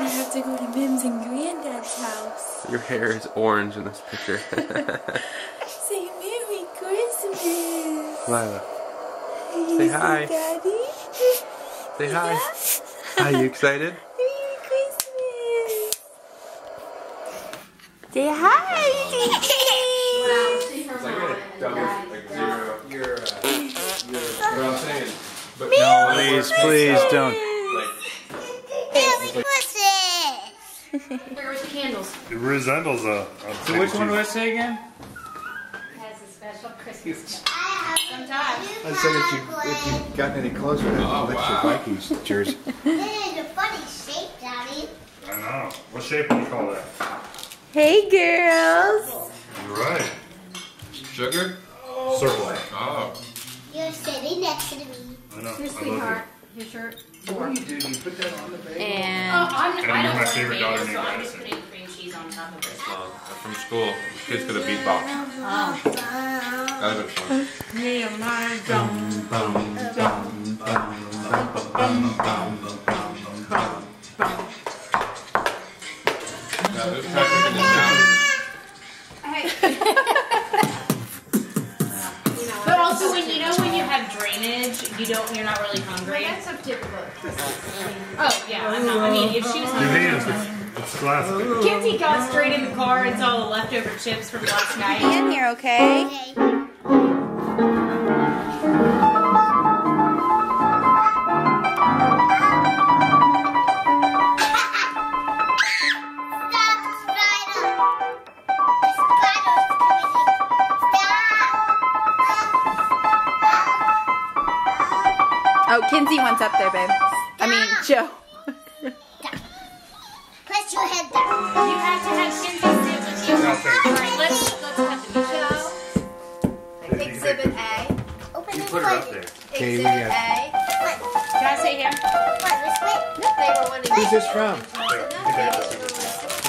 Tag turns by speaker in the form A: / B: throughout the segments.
A: gonna have to go to Mim's and Granddad's house.
B: Your hair is orange in this picture.
A: Say Merry Christmas.
B: Lila,
A: You
B: Say hi.
A: Daddy.
B: say hi.
A: Yeah.
B: Are you excited?
A: Merry Christmas. Say hi.
C: Please, please don't.
D: Where's the candles?
C: It resembles a. a
E: So which one do I say again?
D: Has a special Christmas gift. Sometimes.
F: I said if you if you gotten any closer, I'd lick your Vikings jersey.
G: This is a funny shape, Daddy.
C: I know. What shape would you call that?
A: Hey, girls.
C: You're right.
H: Sugar?
C: Circle.
H: Oh.
G: You're sitting next to me.
C: I know.
D: Here,
C: I
D: sweetheart.
C: love
D: Here's your
F: What do you do? You put that on the bag?
D: And oh, I'm,
C: And
D: I
C: you're
D: don't
C: my favorite
D: bagels,
C: daughter
D: so
C: named
D: I'm
C: Madison.
D: putting cream cheese on top of.
H: Uh, from school. Kids got a beatbox.
D: Oh.
H: That was fun. Now, this package is down.
D: But also, when you know when you have drainage, you don't, you're not really hungry.
I: That's so typical.
D: Oh mean, if she was
C: You
D: hungry,
C: mean it's, it's classic.
D: Kinsey got straight in the car and saw the leftover chips from last night.
A: In here, okay?
G: Okay. Stop, Spider. The spider's coming.
A: Oh, Kinsey wants up there, babe. I mean, Joe.
G: Stop. Press your head down.
D: You have to have Kinsey sit with you. Alright, let's let's have the show.
I: Exhibit A.
G: Open
C: You put her up there.
F: Okay, we
I: Exhibit
F: got-
I: A.
D: Can I say here?
G: What, this way?
I: They were wanting
F: Who's this from?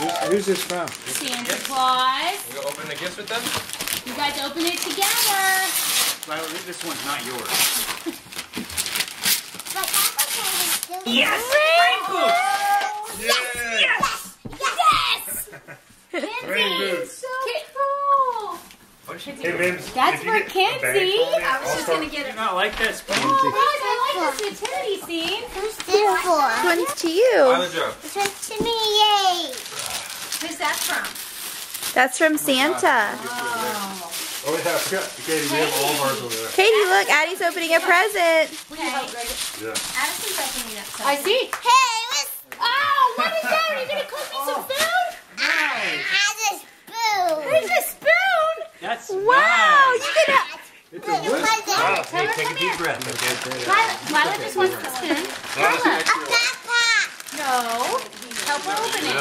F: Who's, who's this from?
D: Santa Claus.
H: You gonna open the gifts with them?
D: You guys open it together.
E: Lila, this one's not yours.
G: But that was.
D: Yes!
C: Yay!
G: Yes! Yes!
C: Rain boots.
D: cool.
C: Hey, Mims.
D: That's for
C: get a bag
D: Kinsey.
C: for me,
I: I was
C: I'll
I: just gonna get it.
E: not like this?
D: Oh, Guys, I like this nativity scene.
G: Who's this for?
A: This one's to you.
G: This one's to me, yay!
I: Who's that from?
A: That's from Santa.
C: Oh. oh, yeah, I forgot. Katie, we have all of ours over there.
A: Katie, look, Addie's opening a present.
C: Yeah.
I: Addison's opening up
D: I see.
G: Hey, what's...
D: Oh, what is that? Are you gonna cook me some food?
G: I just spoon.
D: There's a spoon.
E: That's
A: Wow, you can have.
F: It's
G: Look,
F: a wood.
G: what's
E: Wow,
G: that?
E: hey, take a deep breath, okay?
D: Lila, Lila just wants the spoon. Lila.
G: A backpack.
D: No. Help her open it.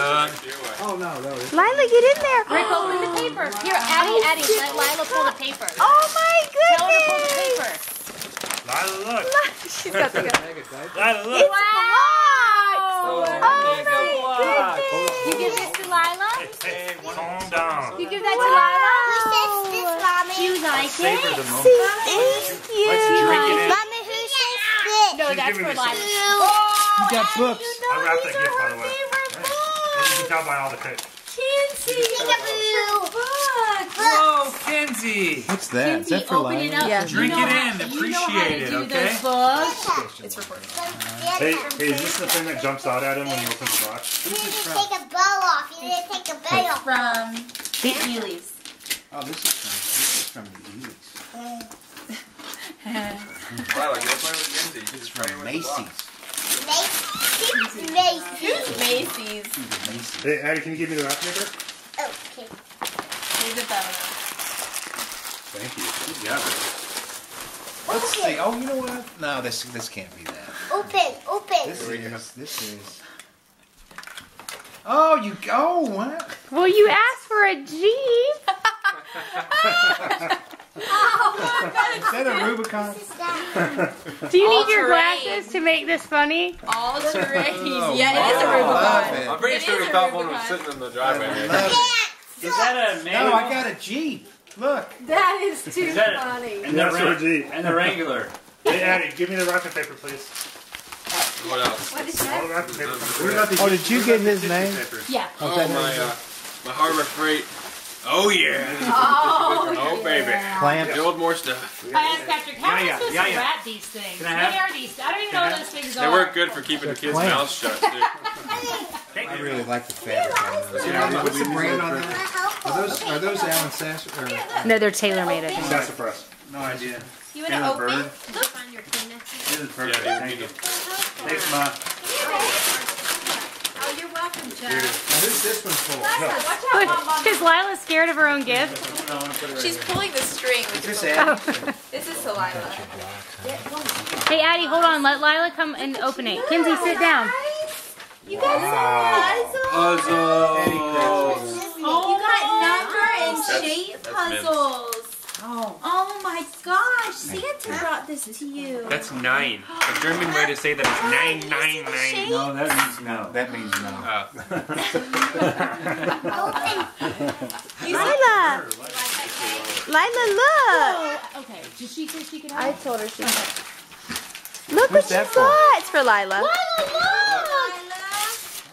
F: Oh no, no.
A: Lila, get in there.
D: Rick, open the paper. Here, Addie, Addie, let Lila pull the paper.
A: Oh my
D: Tell her to pull the
A: goodness.
D: paper.
C: Lila, look.
A: She's got the
F: bag of.
C: Lila, look.
A: It's blocks. Oh, oh my goodness.
D: You give this to Lila?
C: Hey, calm down.
D: You give that to Lila? Like it?
E: the.
A: Thank you.
E: Let's drink it in.
G: Mommy, who says this?
D: No,
C: She's
D: that's for
C: me some-
D: Lila.
F: Oh, you got books.
C: I wrapped that gift, by the way. You can tell by all the cake.
G: Peekaboo.
E: Whoa, Kenzie!
F: What's that? Is that for
D: open it up.
A: Yeah.
D: You
E: Drink
D: know
E: it
D: how-
E: in,
D: you know how to
E: appreciate it,
D: do
E: okay?
D: those books.
C: Hey, hey, is this the thing that jumps out at him when you open the box?
G: You didn't take a bow off. You didn't take a bow off.
D: From Healy's.
F: Oh, this is from this is from the Eels.
H: Lila, go play with Kinsey.
F: It's
H: Just
F: from
H: with the box.
F: Macy's.
G: Macy's. Macy's.
D: Macy's.
F: Macy's.
C: Hey, Addie, can you give me the wrap paper?
G: Okay.
D: Here's a bow.
C: Thank you. Good job.
F: Let's see. Oh, you know what? No, this this can't be that.
G: Open. Open.
F: This is this is. Oh, you oh what?
A: Well, you asked for a Jeep.
F: Is that a Rubicon?
D: Do you need your
J: All-terrain.
D: glasses to make this funny?
J: All terrain.
F: Oh,
J: yeah, it is a
F: wow, I love
J: Rubicon.
F: it.
H: I'm pretty
J: It
H: sure
J: is
H: we
J: a
H: found one was
J: Rubicon.
H: sitting in the driveway.
F: I
H: here.
F: love it.
E: Is that a manual?
F: No, I got a Jeep. Look.
D: That is too
E: Is that-
D: funny.
E: And the,
C: That's
E: reg-
C: our Jeep.
E: and the regular.
C: Hey, Addie, give me the wrapping paper, please.
H: What else?
K: What is
C: All
K: that?
C: the wrapping paper.
H: What
C: about the
F: Oh, did you get his name?
D: Yeah.
H: Oh my, uh, my Harbor Freight. Oh yeah.
D: Oh,
H: Oh baby.
F: Plant.
H: Build more stuff.
D: I asked Patrick, how am I
E: Yeah, yeah,
D: supposed
E: yeah,
D: to
E: yeah.
D: wrap these things?
E: Can I
D: what
E: have-
D: are these? I don't even know what those things
H: They
D: are.
H: work good for keeping the kids' mouths shut too.
F: I really like the fabric on those. What's the brand on those? Are those, are those Alan Sasser?
D: No, they're tailor made, I think.
C: Sassafras.
E: No idea.
K: You want to
E: a
K: open?
E: bird.
K: Look on your Kleenex.
E: This is perfect.
H: Yeah,
E: Thank
H: you
E: you.
H: can-
E: Thanks, Ma.
K: Oh, you're welcome, Joe.
F: now who's this one for?
D: Is Lila scared of her own gift?
J: She's pulling the string,
F: Is
J: is
F: this
J: a
F: Addie?
J: This is Delilah.
D: Hey, Addie, hold on. Let Lila come and open it. Kinsey, sit down.
K: You got some puzzles. You got number and shape puzzles. Oh. my gosh, Santa brought this to you.
E: That's nine. The German way to say that is nine, nine, nine. No, that means no.
F: That means no.
H: Uh,
A: Lila! Lila, look!
D: Okay, did she say she could have
A: I
D: help?
A: told her she Look
F: What's
A: what you
F: that for?
A: got! It's for Lila.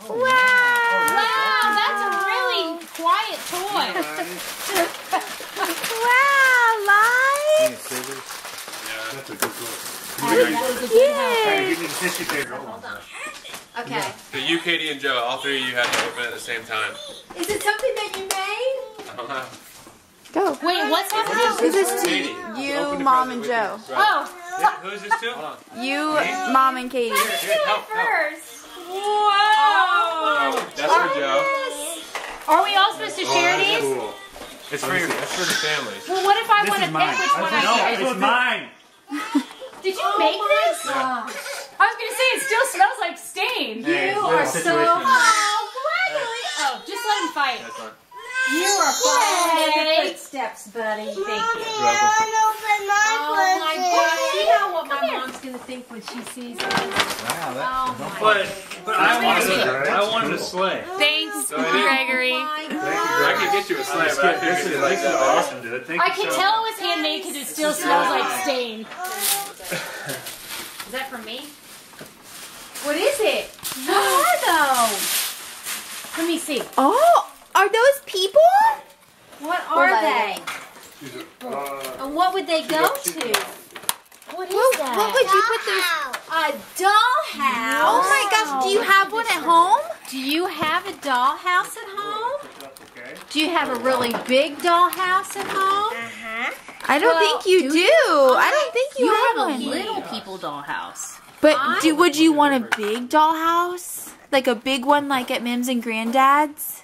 A: Wow!
D: Wow, that's a really quiet toy.
A: Wow, Lila!
F: Need scissors?
C: That's a good book.
A: Yay!
C: Give the.
K: Okay.
H: so you, Katie, and Joe, all three of you had to open it at the same time.
K: Is it something that you made?
H: I don't know.
A: Go.
D: Wait, what's happening?
A: This is to you, Mom, and Joe.
H: your brother.
D: Oh,
E: Who is this to?
H: Hold on.
A: You, Mom, and Katie.
H: Here, here, help, help.
K: First.
D: wow.
H: Oh, that's for Joe.
D: Are we all supposed to share
H: Oh, that's
D: these?
H: cool. It's for your, it's for the families.
D: Well, what if I
E: This
D: want to
E: is
D: pick
E: mine.
D: which one I
E: No, it's mine.
D: Did you make oh this?
H: Yeah.
D: I was gonna say it still smells like stain.
E: Hey,
K: You are so. Oh, Gregory.
D: Oh, just let him fight.
H: That's fine.
K: You are following in
D: Yay.
K: the footsteps, buddy. Thank you.
G: Oh
K: Oh my God! You know what my mom's gonna think when she sees this.
F: Wow, that,
K: Oh my
E: But, but I wanted,
C: Right.
E: to, I wanted to slay.
D: Thanks,
H: So I did-
D: Gregory.
K: Oh, my
H: I could get you a slab, but I
C: This
H: figured
C: is,
H: you like that.
C: awesome, dude. Thank
D: I
C: you
D: can
C: so
D: tell it was handmade because it still smells like stain.
K: Is that for me? What is it? What though?
D: Let me see.
A: Oh, are those people?
K: What are
A: on.
K: they?
C: Uh,
K: And what would they go to? What is
A: What,
K: that?
A: what would you put those?
K: A dollhouse.
A: Oh my gosh, do you have one at home?
K: Do you have a dollhouse at home? Do you have a really big dollhouse at home? Uh huh.
A: I don't
K: Well,
A: think you
K: do
A: do.
K: you?
A: I don't think you,
D: You
A: have,
D: have a
A: one.
D: little people dollhouse.
A: But
K: I-
A: do, would you want a big dollhouse? Like a big one like at Mims and Granddad's?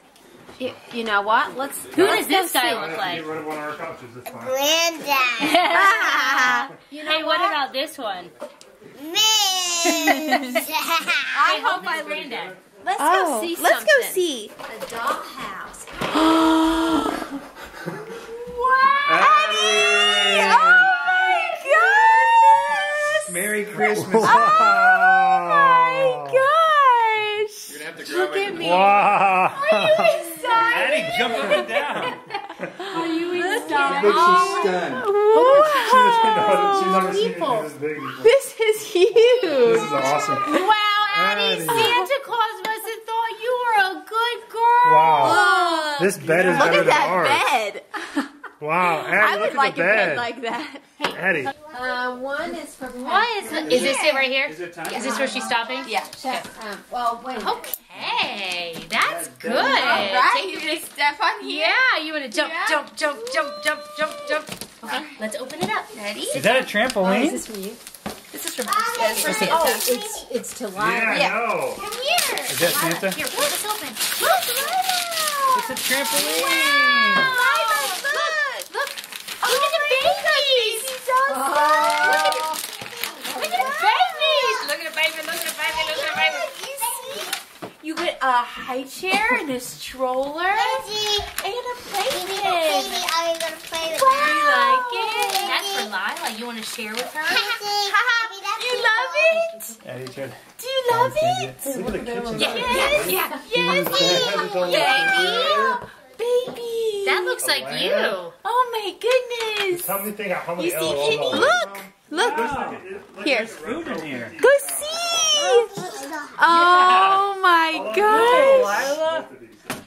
K: You, you know what? Let's.
D: Who does this guy
K: see.
D: look
C: Get
D: like?
C: rid of one of our couches. It's fine.
K: You know
D: Hey, what
K: what?
D: about this one? Me.
K: I hope I
D: His
K: live
D: granddad.
K: Let's
A: oh,
K: go see
A: let's
K: something.
A: go see.
K: A dollhouse.
A: Oh my goodness!
F: Merry Christmas.
A: my gosh!
H: You're gonna have to grab
K: Look
H: my
K: at me.
C: Wow.
E: Addie jumped up and down.
K: Are you excited?
F: Looks she's oh. stunned.
A: Wow!
C: She's never seen anything this big.
A: This is huge.
C: This is awesome.
D: Wow, Addie,
C: Addie.
D: Santa Claus must have thought you were a good girl.
C: Wow. This bed is
A: Look
C: better
A: at
C: than
A: that
C: ours.
A: bed.
C: Wow. Addie,
A: I
C: look
A: would
C: at
A: like
C: the
A: a
C: bed.
A: bed like that.
C: Addie.
K: Uh, one is for
D: What is Is this it right here?
E: Is it time?
D: Is this where she's stopping?
A: Yeah.
K: Check. Um, well, wait.
D: Okay, that's good.
A: All right,
D: Take
A: you're gonna step on here.
D: Yeah, you want to jump,
A: Yeah.
D: jump, jump, jump, jump, jump, jump. Okay, let's open it up. Ready?
E: Is that a
K: Oh, is
E: trampoline?
K: this for you?
D: This is from
K: Oh, it's it's to lie.
C: Yeah, no.
D: Come here.
E: Is that Santa?
D: Here, pull this open.
E: It's a trampoline.
D: Look, look, look. Oh, look at the babies.
K: Oh.
D: Look at the babies. Look at the baby. Look at the baby. Look at the baby.
A: You could. a high chair and a stroller and a playpen.
G: Are you gonna play with
I: Do you
A: Wow.
I: like it? That's for Lila. You want to share with her?
A: You love it?
C: Yeah, you should.
A: Do you love it?
C: Look at the kitchen.
A: Yes,
I: Yeah.
A: yes, baby. Baby.
I: That looks like you.
A: Oh my goodness.
C: Tell me thing how many
A: You see, Kitty? Look, look.
C: Look,
A: Here.
C: Food in here.
A: Go see. Oh my oh, gosh.
C: Uh,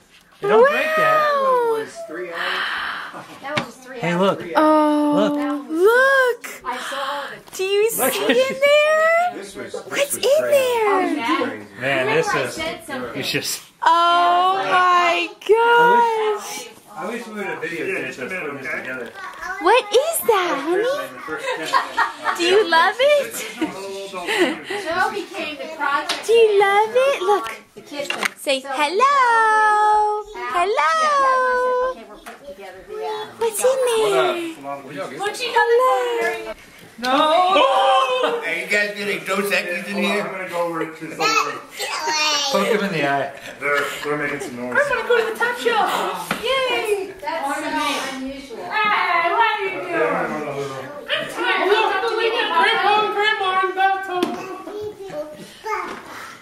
C: you don't break that.
A: Wow.
F: Three hours.
I: That was three
C: Hey, look.
A: Oh, look.
I: I saw it.
A: Do you see in there?
F: This was. This
A: What's
F: was
A: in
F: crazy.
A: there?
F: Oh, this was.
C: Man, this is. It's just.
A: Oh my gosh.
C: I wish we would have videotaped us putting this together.
A: What is that, honey? Do you love it?
I: Joe became the project.
A: Do you love it? Look.
I: The kitchen.
A: Say hello. Hello.
I: Okay, we're together the. Uh,
A: What's in there?
I: what you
A: Hello.
F: Hey, you guys getting Dos Equis in here?
C: I'm
F: here?
C: gonna go over to the
F: Poke him in the eye.
C: They're, they're making some noise.
I: I want to go to the top shelf. Yay! That's so unusual. Hey, what are you doing?
C: Yeah, I'm gonna go to the living room.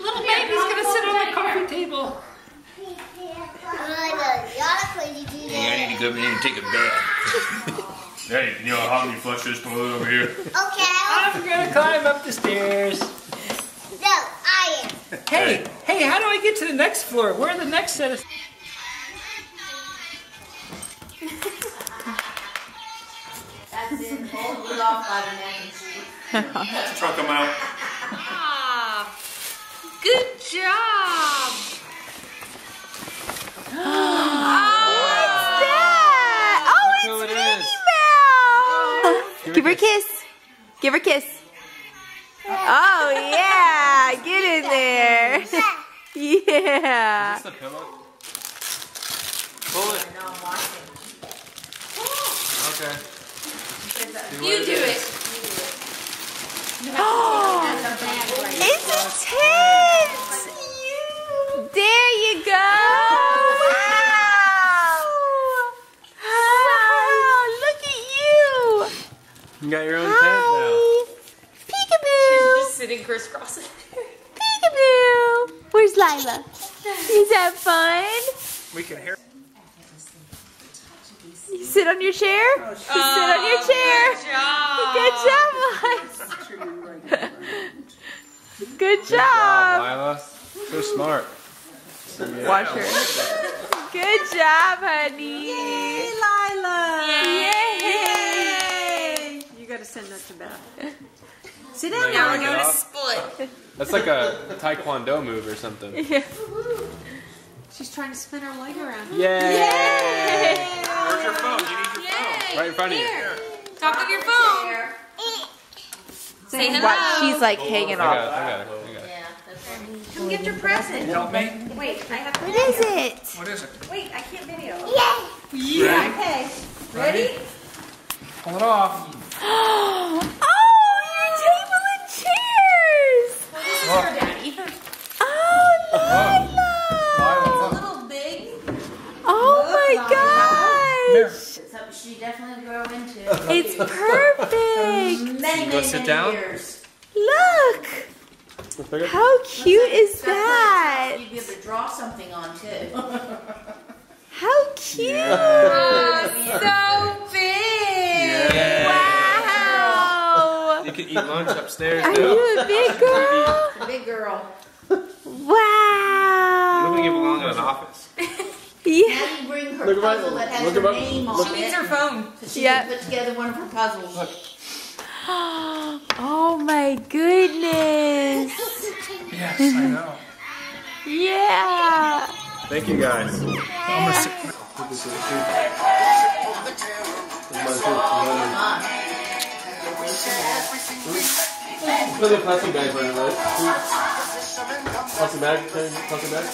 I: Little baby's gonna sit on the coffee table.
F: Hey, I need to go in and take a bath.
H: Hey, you know how many flush this toilet over here?
G: Okay.
E: I'm gonna climb up the stairs.
G: No, I am.
E: Hey, hey, how do I get to the next floor? Where are the next set of?
I: That's it. Hold it off by the neck.
H: Truck them out.
A: Ah, Good job. Give her a kiss. Give her a kiss. Oh, yeah. Get in there. Yeah.
B: Is this the pillow? Pull it. Okay.
A: You do it. Oh, it's a tent. There you go. Wow. Wow. Look at you.
B: You got your own
A: Hi. Peekaboo.
I: She's just sitting crisscross.
A: Peekaboo. Where's Lila? Is that fun?
E: We can hear.
A: You sit on your chair? Oh, you sit on your chair. Good job, Lila. Good job.
B: Lila. So smart.
A: Watch her. Good job, honey. Yay, Lila. Yay.
L: You gotta send that to Beth.
A: Sit
B: down now, we're going to split. That's like a taekwondo move or something.
A: Yeah.
L: She's trying to spin her leg around.
B: Yay!
H: Where's your phone? You need your phone.
B: Right in front of you.
A: Talk on your phone. Say hello. Watch, she's like hanging
B: I got it.
A: off.
B: I got it. I got it.
L: Come get your present.
E: Help me.
L: Wait, I have to
A: What is it?
E: What is it?
L: Wait, I can't video.
G: Yay!
L: Yeah. Okay. Ready?
E: Pull it off.
A: oh, your table and chairs. Oh, Lila.
L: A little big.
A: Oh my gosh.
I: It's something she definitely grow into.
A: It's perfect.
I: Many,
B: Go
I: many,
B: sit
I: many
B: down.
I: years.
A: Look. How cute is that?
I: You'd be able to draw something on too.
A: How cute. So Wow.
B: Eat lunch upstairs
A: Are
B: too.
A: you a big girl?
I: Big girl.
A: Wow.
B: Look like you belong in an office.
A: Yeah.
I: Now you bring her
B: Look at my-
I: that has her
B: my-
I: name on
B: look-
I: it.
B: She needs
I: her phone. So she
A: Yeah.
I: can put together one of her puzzles.
A: Oh my goodness.
E: Yes, I know.
A: Yeah.
B: Thank you guys. Put the plastic bag right away. Plastic bag, plastic bag.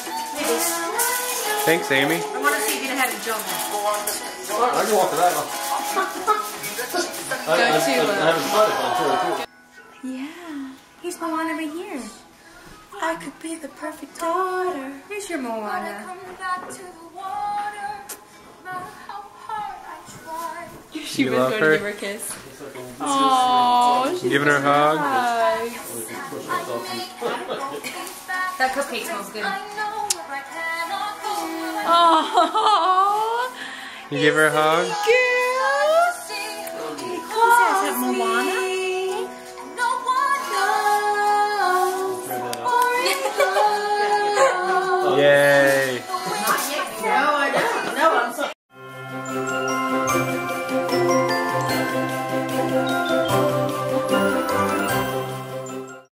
B: Thanks, Amy.
L: I want to see if you had a jump.
B: I can walk that off. I, I, I, I uh, haven't tried it, but I'm sure I.
A: Yeah. He's the one over here.
M: I could be the perfect daughter.
A: Here's your Moana
I: she
H: you
I: was going
H: her?
I: to give her a kiss. Oh, she's
H: giving her a hug. hug.
A: that cupcake smells good.
H: You give her a hug.
I: Yay!